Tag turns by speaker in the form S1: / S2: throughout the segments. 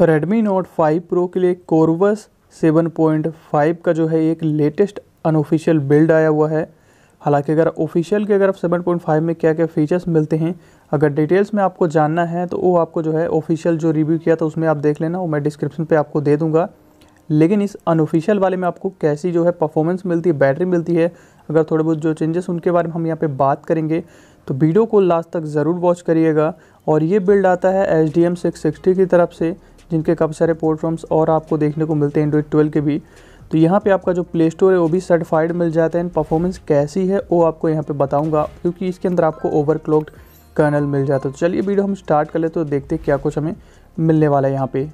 S1: Redmi Note 5 Pro के लिए Corvus 7.5 का जो है एक लेटेस्ट अनऑफिशियल बिल्ड आया हुआ है। हालाँकि अगर ऑफिशियल के अगर आप 7.5 में क्या क्या फीचर्स मिलते हैं, अगर डिटेल्स में आपको जानना है तो वो आपको जो है ऑफिशियल जो रिव्यू किया था उसमें आप देख लेना, वो मैं डिस्क्रिप्शन पे आपको दे दूँगा। लेकिन इस अनऑफिशियल वाले में आपको कैसी जो है परफॉर्मेंस मिलती है बैटरी मिलती है, अगर थोड़े बहुत जो चेंजेस उनके बारे में हम यहाँ पे बात करेंगे तो वीडियो को लास्ट तक ज़रूर वॉच करिएगा। और ये बिल्ड आता है एच डी की तरफ़ से जिनके काफ़ी सारे पोर्टफ्रॉम्स और आपको देखने को मिलते हैं एंड्रॉइड ट्वेल्व के भी तो यहाँ पे आपका जो प्ले स्टोर है, वो भी सर्टिफाइड मिल जाता है। परफॉर्मेंस कैसी है, वो आपको यहाँ पे बताऊँगा, क्योंकि इसके अंदर आपको ओवरक्लॉक्ड कर्नल मिल जाता है। तो चलिए वीडियो हम स्टार्ट कर लेते तो देखते क्या कुछ हमें मिलने वाला है यहाँ पे।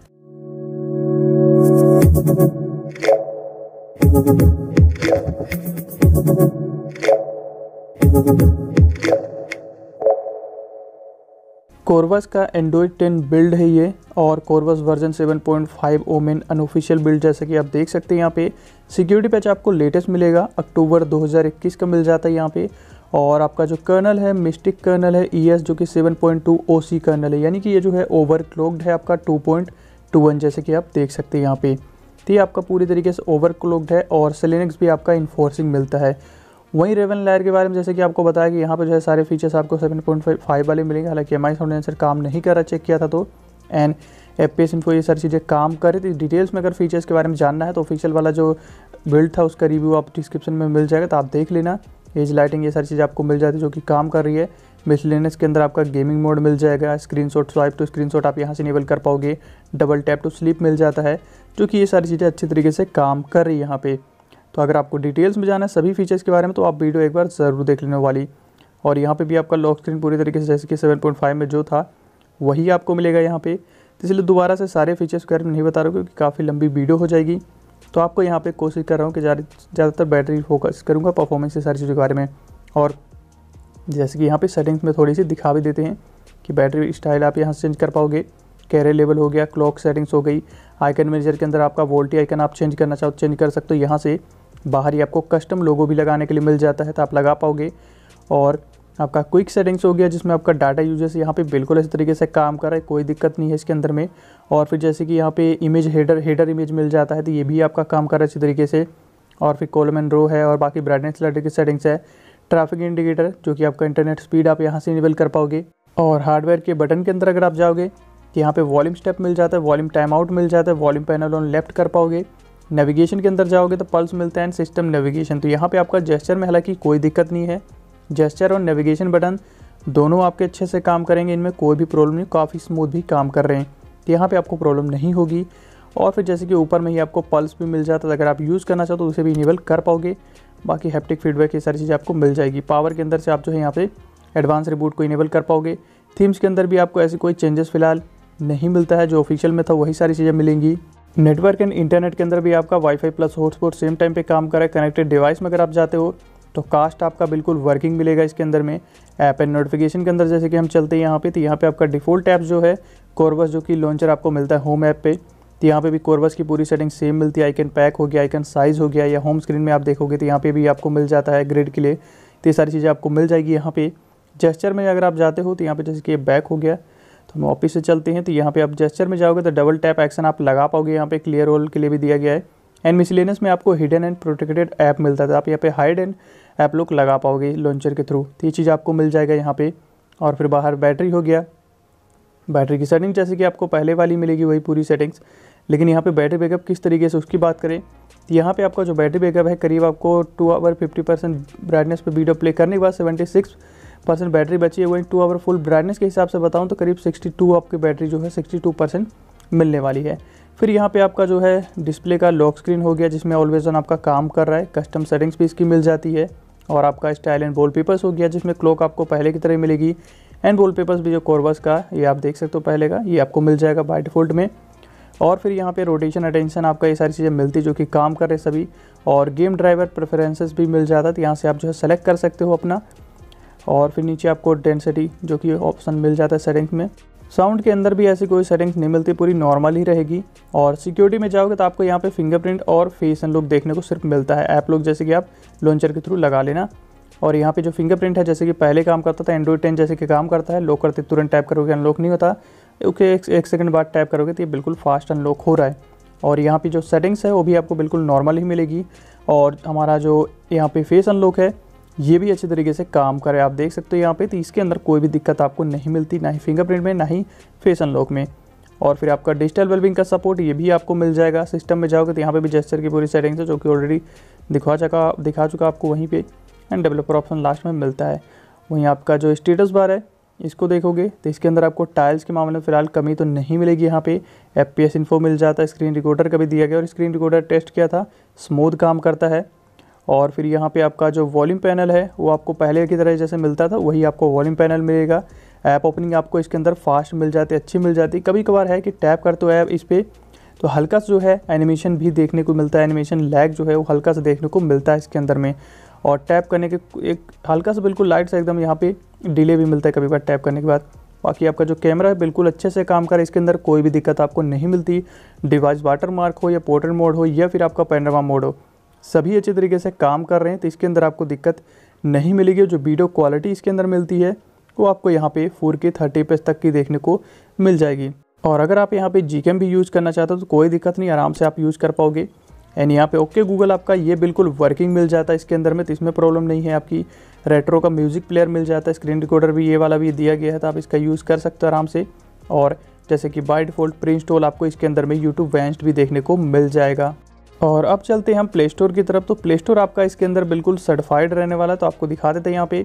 S1: कोरवस का एंड्रॉयड 10 बिल्ड है ये, और Corvus version 7.5 Omen unofficial build जैसे कि आप देख सकते हैं यहाँ पे। सिक्योरिटी पैच आपको लेटेस्ट मिलेगा अक्टूबर 2021 का मिल जाता है यहाँ पे। और आपका जो कर्नल है मिस्टिक कर्नल है ES जो कि 7.2 पॉइंट ओसी कर्नल है। यानी कि ये जो है ओवरक्लॉक्ड है आपका 2.21 जैसे कि आप देख सकते हैं यहाँ पे। तो ये आपका पूरी तरीके से ओवरक्लॉक्ड है और सेलेनिक्स भी आपका इन्फोर्सिंग मिलता है। वहीं रेवन लायर के बारे में जैसे कि आपको बताया कि यहाँ पर जो है सारे फीचर्स आपको 7.5 वाले मिलेंगे। हालाँकि एम आई साउंड काम नहीं कर रहा चेक किया था तो एंड एफ़ पी एस ये सारी चीज़ें काम कर रही थी। डिटेल्स में अगर फीचर्स के बारे में जानना है तो ऑफिशियल वाला जो बिल्ड था उसका रिव्यू आप डिस्क्रिप्शन में मिल जाएगा तो आप देख लेना। एज लाइटिंग ये सारी चीज़ें आपको मिल जाती है जो कि काम कर रही है। मिसलेनियस के अंदर आपका गेमिंग मोड मिल जाएगा। Screen shot swipe to screen shot आप यहाँ से इनेबल कर पाओगे। डबल टैप टू स्लीप मिल जाता है, जो कि ये सारी चीज़ें अच्छी तरीके से काम कर रही है यहाँ पे। तो अगर आपको डिटेल्स में जाना है सभी फीचर्स के बारे में तो आप वीडियो एक बार ज़रूर देख लेने वाली। और यहाँ पे भी आपका लॉक स्क्रीन पूरी तरीके से, जैसे कि 7.5 में जो था, वही आपको मिलेगा यहाँ पे। तो इसलिए दोबारा से सारे फीचर्स के बारे में नहीं बता रहा हूँ, क्योंकि काफ़ी लंबी वीडियो हो जाएगी। तो आपको यहाँ पर कोशिश कर रहा हूँ कि ज़्यादातर बैटरी फोकस करूँगा परफॉर्मेंस से सारी चीज़ों के बारे में। और जैसे कि यहाँ पर सेटिंग्स में थोड़ी सी दिखा भी देते हैं कि बैटरी स्टाइल आप यहाँ से चेंज कर पाओगे। कैरे लेवल हो गया क्लॉक सेटिंग्स हो गई आइकन मैनेजर के अंदर आपका वोल्टी आइकन आप चेंज करना चाहो चेंज कर सकते हो यहाँ से। बाहर ही आपको कस्टम लोगो भी लगाने के लिए मिल जाता है तो आप लगा पाओगे। और आपका क्विक सेटिंग्स हो गया, जिसमें आपका डाटा यूज़र्स यहाँ पे बिल्कुल इस तरीके से काम कर रहा है, कोई दिक्कत नहीं है इसके अंदर में। और फिर जैसे कि यहाँ पे इमेज हेडर हेडर इमेज मिल जाता है तो ये भी आपका काम कर रहा है अच्छी तरीके से। और फिर कॉलम एंड रो है, और बाकी ब्राइटनेस लड़े की सेटिंग्स है। ट्रैफ़िक इंडिकेटर जो कि आपका इंटरनेट स्पीड आप यहाँ से इनेबल कर पाओगे। और हार्डवेयर के बटन के अंदर अगर आप जाओगे तो यहाँ पे वॉल्यूम स्टेप मिल जाता है वॉल्यूम टाइम आउट मिल जाता है वॉल्यूम पैनल ऑन लेफ़्ट कर पाओगे। नेविगेशन के अंदर जाओगे तो पल्स मिलता है एंड सिस्टम नेविगेशन तो यहाँ पे आपका जेस्चर में हालाँकि कोई दिक्कत नहीं है। जेस्चर और नेविगेशन बटन दोनों आपके अच्छे से काम करेंगे। इनमें कोई भी प्रॉब्लम नहीं, काफ़ी स्मूथ भी काम कर रहे हैं। तो यहाँ पर आपको प्रॉब्लम नहीं होगी। और फिर जैसे कि ऊपर में ही आपको पल्स भी मिल जाता है। अगर आप यूज़ करना चाहो तो उसे भी इनेबल कर पाओगे। बाकी हैप्टिक फीडबैक ये सारी चीज़ें आपको मिल जाएगी। पावर के अंदर से आप जो है यहाँ पे एडवांस रिबूट को इनेबल कर पाओगे। थीम्स के अंदर भी आपको ऐसे कोई चेंजेस फ़िलहाल नहीं मिलता है। जो ऑफिशियल में था वही सारी चीज़ें मिलेंगी। नेटवर्क एंड इंटरनेट के अंदर भी आपका wifi plus hotspot same time पे काम करे कनेक्टेड डिवाइस में अगर आप जाते हो तो कास्ट आपका बिल्कुल वर्किंग मिलेगा इसके अंदर में। ऐप एंड नोटिफिकेशन के अंदर जैसे कि हम चलते हैं यहाँ पे तो यहाँ पे आपका डिफ़ॉल्ट ऐप जो है कोरबस जो कि लॉन्चर आपको मिलता है होम ऐप पे तो यहाँ पे भी कोरबस की पूरी सेटिंग सेम मिलती है। आइकन पैक हो गया आइकन साइज़ हो गया, या होम स्क्रीन में आप देखोगे तो यहाँ पे भी आपको मिल जाता है ग्रिड के लिए। तो ये सारी चीज़ें आपको मिल जाएगी यहाँ पे। जेस्चर में अगर आप जाते हो तो यहाँ पे जैसे कि बैक हो गया। तो हम ऑफ़िस से चलते हैं तो यहाँ पे आप जेस्चर में जाओगे तो डबल टैप एक्शन आप लगा पाओगे, यहाँ पे क्लियर रोल के लिए भी दिया गया है। एंड मिसलेनियस में आपको हिडन एंड प्रोटेक्टेड ऐप मिलता था, आप यहाँ पे हाइड एंड ऐप लुक लगा पाओगे लॉन्चर के थ्रू तो ये चीज़ आपको मिल जाएगा यहाँ पे, और फिर बाहर बैटरी हो गया। बैटरी की सेटिंग जैसे कि आपको पहले वाली मिलेगी, वही पूरी सेटिंग्स लेकिन यहाँ पे बैटरी बैकअप किस तरीके से, उसकी बात करें तो यहाँ पे आपका जो बैटरी बैकअप है, करीब आपको two hour fifty percent brightness पर वीडियो प्ले करने के बाद सेवेंटी सिक्स परसेंट बैटरी बची है वहीं टू आवर फुल ब्राइटनेस के हिसाब से बताऊँ तो करीब सिक्सटी टू आपकी बैटरी जो है सिक्सटी टू परसेंट मिलने वाली है। फिर यहाँ पे आपका जो है डिस्प्ले का लॉक स्क्रीन हो गया, जिसमें ऑलवेज ऑन आपका काम कर रहा है कस्टम सेटिंग्स भी इसकी मिल जाती है, और आपका स्टाइल एंड वॉल पेपर्स हो गया, जिसमें क्लॉक आपको पहले की तरह मिलेगी एंड वॉल पेपर्स भी जो कोरबस का, ये आप देख सकते हो पहले का, ये आपको मिल जाएगा बाई डिफ़ॉल्ट में। और फिर यहाँ पे रोटेशन अटेंशन आपका ये सारी चीज़ें मिलती, जो कि काम कर रहे सभी, और गेम ड्राइवर प्रेफरेंसेस भी मिल जाता तो यहाँ से आप जो है सेलेक्ट कर सकते हो अपना। और फिर नीचे आपको डेंसिटी जो कि ऑप्शन मिल जाता है सेटिंग्स में। साउंड के अंदर भी ऐसी कोई सेटिंग्स नहीं मिलती पूरी नॉर्मल ही रहेगी। और सिक्योरिटी में जाओगे तो आपको यहाँ पे फिंगरप्रिंट और फेस एंड लुक देखने को सिर्फ़ मिलता है। ऐप लुक जैसे कि आप लॉन्चर के थ्रू लगा लेना। और यहाँ पे जो फिंगरप्रिंट है जैसे कि पहले काम करता था एंड्रॉइड टेन जैसे कि काम करता है लॉक करते तुरंत टैप करोगे अनलॉक नहीं होता। ओके एक, एक सेकंड बाद टैप करोगे तो ये बिल्कुल फास्ट अनलॉक हो रहा है। और यहाँ पे जो सेटिंग्स है वो भी आपको बिल्कुल नॉर्मल ही मिलेगी। और हमारा जो यहाँ पे फेस अनलॉक है ये भी अच्छे तरीके से काम करे। आप देख सकते हो यहाँ पे तो इसके अंदर कोई भी दिक्कत आपको नहीं मिलती, ना ही फिंगरप्रिंट में, ना ही फेस अनलॉक में। और फिर आपका डिजिटल वेलबिंग का सपोर्ट ये भी आपको मिल जाएगा। सिस्टम में जाओगे तो यहाँ पे भी जेस्टर की पूरी सेटिंग्स है, जो कि ऑलरेडी दिखा चुका दिखा चुका आपको वहीं पे। एंड डेवलपर ऑप्शन लास्ट में मिलता है। वहीं आपका जो स्टेटस बार है, इसको देखोगे तो इसके अंदर आपको टाइल्स के मामले में फ़िलहाल कमी तो नहीं मिलेगी यहाँ पे। एफ़ पी इन्फो मिल जाता है स्क्रीन रिकॉर्डर का भी दिया गया। और स्क्रीन रिकॉर्डर टेस्ट किया था स्मूथ काम करता है। और फिर यहाँ पे आपका जो वॉल्यूम पैनल है, वो आपको पहले की तरह जैसे मिलता था, वही आपको वॉल्यूम पैनल मिलेगा। ऐप ओपनिंग आपको इसके अंदर फास्ट मिल जाती, अच्छी मिल जाती। कभी कभार है कि टैप करते हो ऐप इस पर तो हल्का सा जो है एनिमेशन भी देखने को मिलता है एनिमेशन लैग जो है वो हल्का सा देखने को मिलता है इसके अंदर में। और टैप करने के एक हल्का सा बिल्कुल लाइट सा एकदम यहाँ पे डिले भी मिलता है कभी बार टैप करने के बाद। बाकी आपका जो कैमरा है, बिल्कुल अच्छे से काम करे, इसके अंदर कोई भी दिक्कत आपको नहीं मिलती। डिवाइस वाटर मार्क हो या पोर्ट्रेट मोड हो या फिर आपका पैनरमा मोड हो। सभी अच्छे तरीके से काम कर रहे हैं तो इसके अंदर आपको दिक्कत नहीं मिलेगी जो वीडियो क्वालिटी इसके अंदर मिलती है, वो आपको यहाँ पे फोर के थर्टी पेज तक की देखने को मिल जाएगी। और अगर आप यहाँ पे जी भी यूज़ करना चाहते हो तो कोई दिक्कत नहीं, आराम से आप यूज़ कर पाओगे। एंड यहाँ पे ओके गूगल आपका ये बिल्कुल वर्किंग मिल जाता है इसके अंदर में तो इसमें प्रॉब्लम नहीं है आपकी। रेट्रो का म्यूज़िक प्लेयर मिल जाता है स्क्रीन रिकॉर्डर भी ये वाला भी दिया गया है तो आप इसका यूज़ कर सकते हो आराम से। और जैसे कि बाई डिफ़ॉल्ट प्री इंस्टॉल आपको इसके अंदर में यूट्यूब वेंस्ट भी देखने को मिल जाएगा। और अब चलते हैं हम प्ले स्टोर की तरफ़। तो प्ले स्टोर आपका इसके अंदर बिल्कुल सर्टिफाइड रहने वाला है तो आपको दिखा देते हैं यहाँ पे।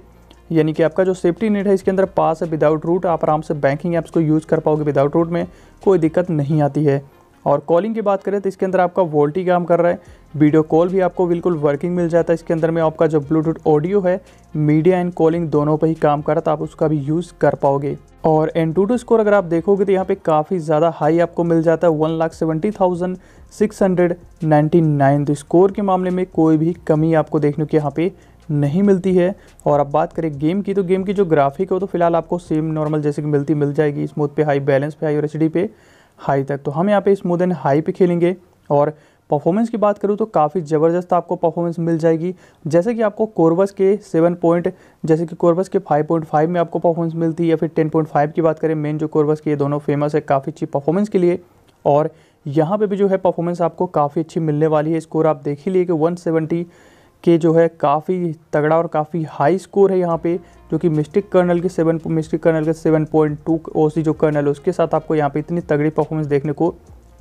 S1: यानी कि आपका जो सेफ्टी नेट है, इसके अंदर पास है विदाउट रूट आप आराम से बैंकिंग ऐप्स को यूज़ कर पाओगे विदाउट रूट में, कोई दिक्कत नहीं आती है। और कॉलिंग की बात करें तो इसके अंदर आपका वोल्टी काम कर रहा है। वीडियो कॉल भी आपको बिल्कुल वर्किंग मिल जाता है। इसके अंदर में आपका जो ब्लूटूथ ऑडियो है मीडिया एंड कॉलिंग दोनों पर ही काम कर रहा तो आप उसका भी यूज़ कर पाओगे। और एन टू टू स्कोर अगर आप देखोगे तो यहाँ पे काफ़ी ज़्यादा हाई आपको मिल जाता है one lakh seventy thousand six hundred ninety nine तो स्कोर के मामले में कोई भी कमी आपको देखने को यहाँ पे नहीं मिलती है। और अब बात करें गेम की तो गेम की जो ग्राफिक हो तो फ़िलहाल आपको सेम नॉर्मल जैसे कि मिलती, मिल जाएगी। स्मूथ पे हाई बैलेंस पे हाई और एच पे हाई तक। तो हम यहाँ पे स्मूथ एंड हाई पे खेलेंगे। और परफॉर्मेंस की बात करूँ तो काफ़ी ज़बरदस्त आपको परफॉर्मेंस मिल जाएगी। जैसे कि आपको कोरबस के सेवन पॉइंट जैसे कि कोरबस के फाइव पॉइंट फाइव में आपको परफॉर्मेंस मिलती है, या फिर टेन पॉइंट फाइव की बात करें मेन जो कोरबस की ये दोनों फ़ेमस है, काफ़ी अच्छी परफॉर्मेंस के लिए। और यहाँ पे भी जो है परफॉर्मेंस आपको काफ़ी अच्छी मिलने वाली है। स्कोर आप देख ही लिए कि वन सेवेंटी के जो है काफ़ी तगड़ा और काफ़ी हाई स्कोर है यहाँ पे, जो कि मिस्टिक कर्नल के सेवन मिस्टिक कर्नल के सेवन पॉइंट टू ओ जो कर्नल है, उसके साथ आपको यहाँ पे इतनी तगड़ी परफॉर्मेंस देखने को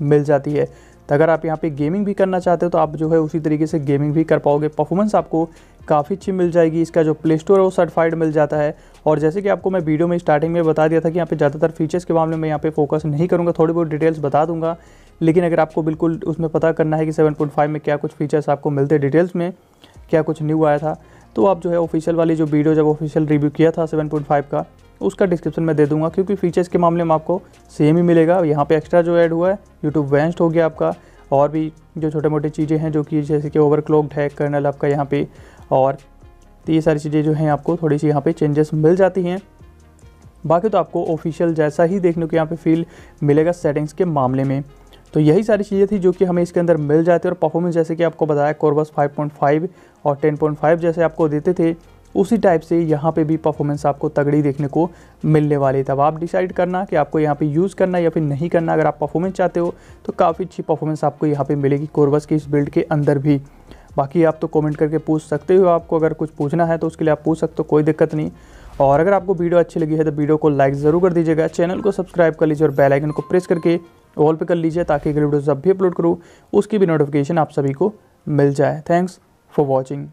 S1: मिल जाती है। तो अगर आप यहाँ पे गेमिंग भी करना चाहते हो तो आप जो है उसी तरीके से गेमिंग भी कर पाओगे। परफॉर्मेंस आपको काफ़ी अच्छी मिल जाएगी। इसका जो प्ले स्टोर है, वो सर्टिफाइड मिल जाता है। और जैसे कि आपको मैं वीडियो में स्टार्टिंग में बता दिया था कि यहाँ पे ज़्यादातर फीचर्स के मामले में यहाँ पे फोकस नहीं करूँगा थोड़ी बहुत डिटेल्स बता दूँगा। लेकिन अगर आपको बिल्कुल उसमें पता करना है कि 7.5 में क्या कुछ फीचर्स आपको मिलते डिटेल्स में, क्या कुछ न्यू आया था तो आप जो है ऑफिशियल वाली जो वीडियो जब ऑफिशियल रिव्यू किया था 7.5 का उसका डिस्क्रिप्शन में दे दूँगा, क्योंकि फीचर्स के मामले में आपको सेम ही मिलेगा। यहाँ पे एक्स्ट्रा जो ऐड हुआ है यूट्यूब वेंस्ट हो गया आपका। और भी जो छोटे मोटे चीज़ें हैं, जो कि जैसे कि ओवर ओवरक्लॉक्ड है कर्नल आपका यहाँ पे, और तो ये सारी चीज़ें जो हैं आपको थोड़ी सी यहाँ पे चेंजेस मिल जाती हैं। बाकी तो आपको ऑफिशियल जैसा ही देखने को यहाँ पे फील मिलेगा सेटिंग्स के मामले में। तो यही सारी चीज़ें थी जो कि हमें इसके अंदर मिल जाती है, और परफॉर्मेंस जैसे कि आपको बताया कोरबस 5.5 और 10.5 जैसे आपको देते थे। उसी टाइप से यहाँ पे भी परफॉर्मेंस आपको तगड़ी देखने को मिलने वाली तब आप डिसाइड करना कि आपको यहाँ पे यूज़ करना या फिर नहीं करना, अगर आप परफॉर्मेंस चाहते हो तो काफ़ी अच्छी परफॉर्मेंस आपको यहाँ पे मिलेगी कोरबस की इस बिल्ड के अंदर भी। बाकी आप तो कमेंट करके पूछ सकते हो, आपको अगर कुछ पूछना है तो उसके लिए आप पूछ सकते हो, कोई दिक्कत नहीं। और अगर आपको वीडियो अच्छी लगी है तो वीडियो को लाइक ज़रूर कर दीजिएगा चैनल को सब्सक्राइब कर लीजिए और बेल आइकन को प्रेस करके ऑल पे कर लीजिए ताकि अगर वीडियो जब भी अपलोड करूँ, उसकी भी नोटिफिकेशन आप सभी को मिल जाए। Thanks for watching